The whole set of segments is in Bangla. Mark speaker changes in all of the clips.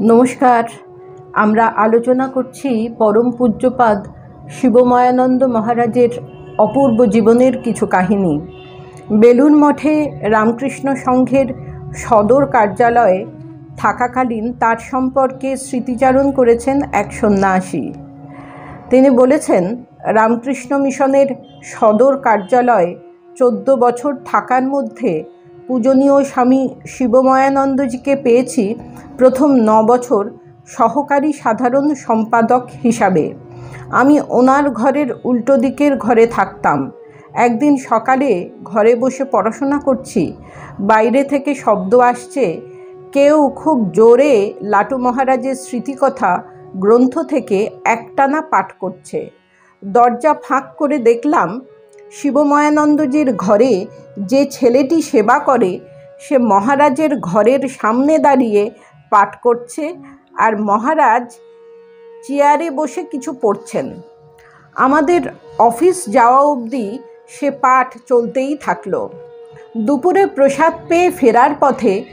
Speaker 1: নমস্কার। আমরা আলোচনা করছি পরম পূজ্যপাদ শিবময়ানন্দ মহারাজের অপূর্ব জীবনের কিছু কাহিনী। বেলুন মঠে রামকৃষ্ণ সংঘের সদর কার্যালয়ে থাকাকালীন তার সম্পর্কে স্মৃতিচারণ করেছেন এক সন্ন্যাসী। তিনি বলেছেন, রামকৃষ্ণ মিশনের সদর কার্যালয়ে চোদ্দ বছর থাকার মধ্যে পূজনীয় স্বামী শিবময়ানন্দজিকে পেয়েছি প্রথম ন বছর সহকারী সাধারণ সম্পাদক হিসাবে। আমি ওনার ঘরের উল্টো দিকের ঘরে থাকতাম। একদিন সকালে ঘরে বসে পড়াশোনা করছি। বাইরে থেকে শব্দ আসছে, কেউ খুব জোরে লাটু মহারাজের স্মৃতিকথা গ্রন্থ থেকে একটানা পাঠ করছে। দরজা ফাঁক করে দেখলাম শিবময়ানন্দজির ঘরে যে ছেলেটি সেবা করে, সে মহারাজের ঘরের সামনে দাঁড়িয়ে পাঠ করছে আর মহারাজ চেয়ারে বসে কিছু পড়ছেন। আমাদের অফিস যাওয়া অবধি সে পাঠ চলতেই থাকল। দুপুরে প্রসাদ পেয়ে ফেরার পথে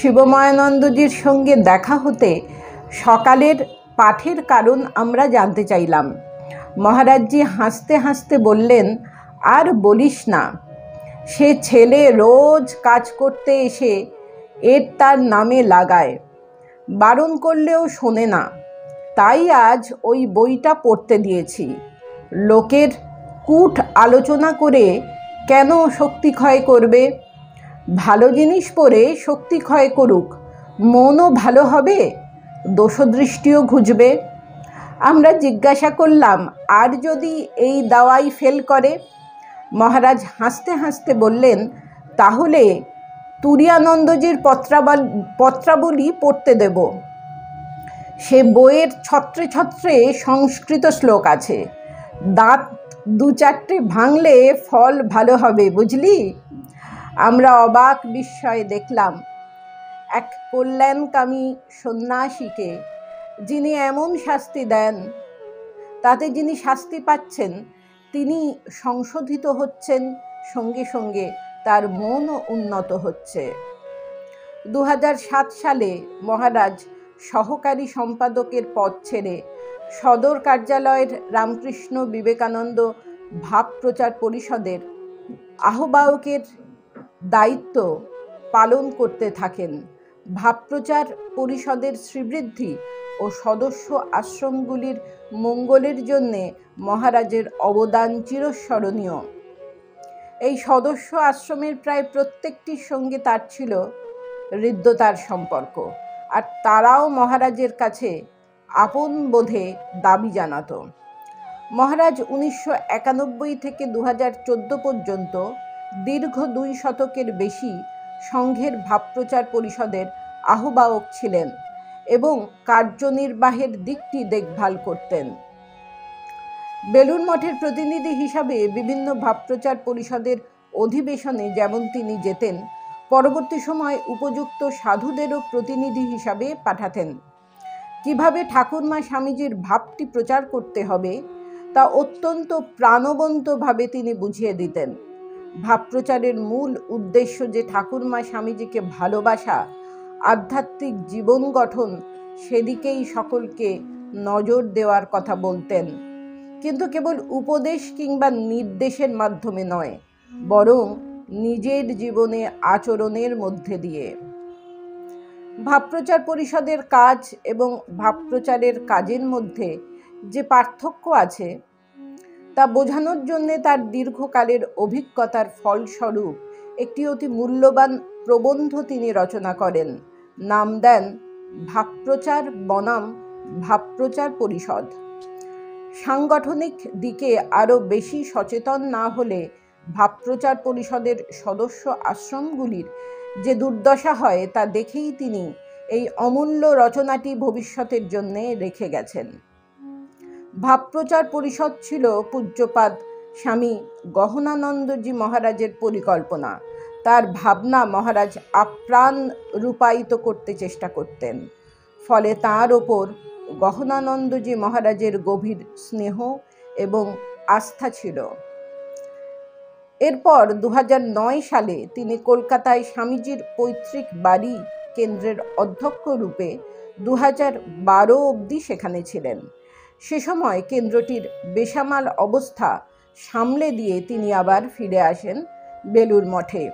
Speaker 1: শিবময়ানন্দজির সঙ্গে দেখা হতে সকালের পাঠের কারণ আমরা জানতে চাইলাম। মহারাজজি হাসতে হাসতে বললেন আর বলিস না, সে ছেলে রোজ কাজ করতে এসে এর তার নামে লাগায়, বারণ করলেও শোনে না। তাই আজ ওই বইটা পড়তে দিয়েছি। লোকের কূট আলোচনা করে কেন শক্তি ক্ষয় করবে? ভালো জিনিস পড়ে শক্তি ক্ষয় করুক, মনও ভালো হবে, দোষদৃষ্টিও ঘুচবে আমরা জিজ্ঞাসা করলাম, আর যদি এই দাওয়াই ফেল করে? মহারাজ হাসতে হাসতে বললেন, তাহলে তুরিয়ানন্দজির পত্রাবল, পত্রাবলী পড়তে দেব। সে বইয়ের ছত্রে ছত্রে সংস্কৃত শ্লোক আছে। দাঁত দু চারটে ভাঙলে ফল ভালো হবে, বুঝলি? আমরা অবাক বিস্ময়ে দেখলাম, এক কল্যাণকামী সন্ন্যাসীকে যিনি এমন শাস্তি দেন, তাতে যিনি শাস্তি পাচ্ছেন তিনি সংশোধিত হচ্ছেন, সঙ্গে সঙ্গে তার মনও উন্নত হচ্ছে। দু হাজার সাত সালে মহারাজ সহকারী সম্পাদকের পদ ছেড়ে সদর কার্যালয়ের রামকৃষ্ণ বিবেকানন্দ ভাব প্রচার পরিষদের আহ্বায়কের দায়িত্ব পালন করতে থাকেন। ভাবপ্রচার পরিষদের শ্রীবৃদ্ধি ও সদস্য আশ্রমগুলির মঙ্গলের জন্যে মহারাজের অবদান চিরস্মরণীয়। এই সদস্য আশ্রমের প্রায় প্রত্যেকটির সঙ্গে তার ছিল হৃদ্যতার সম্পর্ক, আর তারাও মহারাজের কাছে আপন বোধে দাবি জানাতো। মহারাজ উনিশশো একানব্বই থেকে দু হাজার চোদ্দ পর্যন্ত দীর্ঘ দুই শতকের বেশি সংঘের ভাবপ্রচার পরিষদের আহ্বায়ক ছিলেন এবং কার্যনির্বাহের দিকটি দেখভাল করতেন। বেলুন মঠের প্রতিনিধি হিসাবে বিভিন্ন ভাবপ্রচার পরিষদের অধিবেশনে যেমন তিনি যেতেন, পরবর্তী সময় উপযুক্ত সাধুদেরও প্রতিনিধি হিসাবে পাঠাতেন। কীভাবে ঠাকুরমা স্বামীজির ভাবটি প্রচার করতে হবে, তা অত্যন্ত প্রাণবন্তভাবে তিনি বুঝিয়ে দিতেন। ভাবপ্রচারের মূল উদ্দেশ্য যে ঠাকুরমা স্বামীজিকে ভালোবাসা আধ্যাত্মিক জীবন গঠন সেদিকেই সকলকে নজর দেওয়ার কথা বলতেন। কিন্তু কেবল উপদেশ কিংবা নির্দেশের মাধ্যমে নয়, বরং নিজের জীবনে আচরণের মধ্যে দিয়ে। ভাবপ্রচার পরিষদের কাজ এবং ভাবপ্রচারের কাজের মধ্যে যে পার্থক্য আছে, তা বোঝানোর জন্যে তার দীর্ঘকালের অভিজ্ঞতার ফলস্বরূপ একটি অতি মূল্যবান প্রবন্ধ তিনি রচনা করেন। নাম দেন ভাবপ্রচার বনাম ভাবপ্রচার পরিষদ। সাংগঠনিক দিকে আরও বেশি সচেতন না হলে ভাবপ্রচার পরিষদের সদস্য আশ্রমগুলির যে দুর্দশা হয় তা দেখেই তিনি এই অমূল্য রচনাটি ভবিষ্যতের জন্যে রেখে গেছেন। ভাবপ্রচার পরিষদ ছিল পূজ্যপাদ স্বামী গহনানন্দজি মহারাজের পরিকল্পনা। তার ভাবনা মহারাজ আপ্রাণ রূপায়িত করতে চেষ্টা করতেন। ফলে তার ওপর গহনানন্দজি মহারাজের গভীর স্নেহ এবং আস্থা ছিল। এরপর দু হাজার নয় সালে তিনি কলকাতায় স্বামীজির পৈতৃক বাড়ি কেন্দ্রের অধ্যক্ষ রূপে দু হাজার বারো অবধি সেখানে ছিলেন। সে সময় কেন্দ্রটির বেসামাল অবস্থা সামলে দিয়ে তিনি আবার ফিরে আসেন বেলুর মঠে।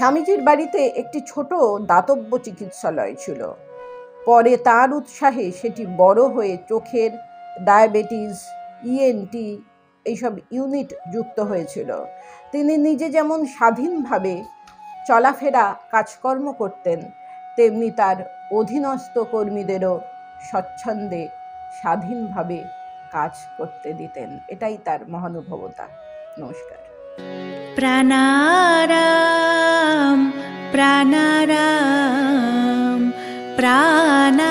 Speaker 1: স্বামীজির বাড়িতে একটি ছোট দাতব্য চিকিৎসালয় ছিল। পরে তার উৎসাহে সেটি বড় হয়ে চোখের ডায়াবেটিস ইএনটি এইসব ইউনিট যুক্ত হয়েছিল। তিনি নিজে যেমন স্বাধীনভাবে চলাফেরা, কাজকর্ম করতেন, তেমনি তার অধীনস্থ কর্মীদেরও স্বচ্ছন্দে স্বাধীনভাবে কাজ করতে দিতেন। এটাই তার মহানুভবতা। নমস্কার।
Speaker 2: प्राणाराम प्राणाराम प्राणा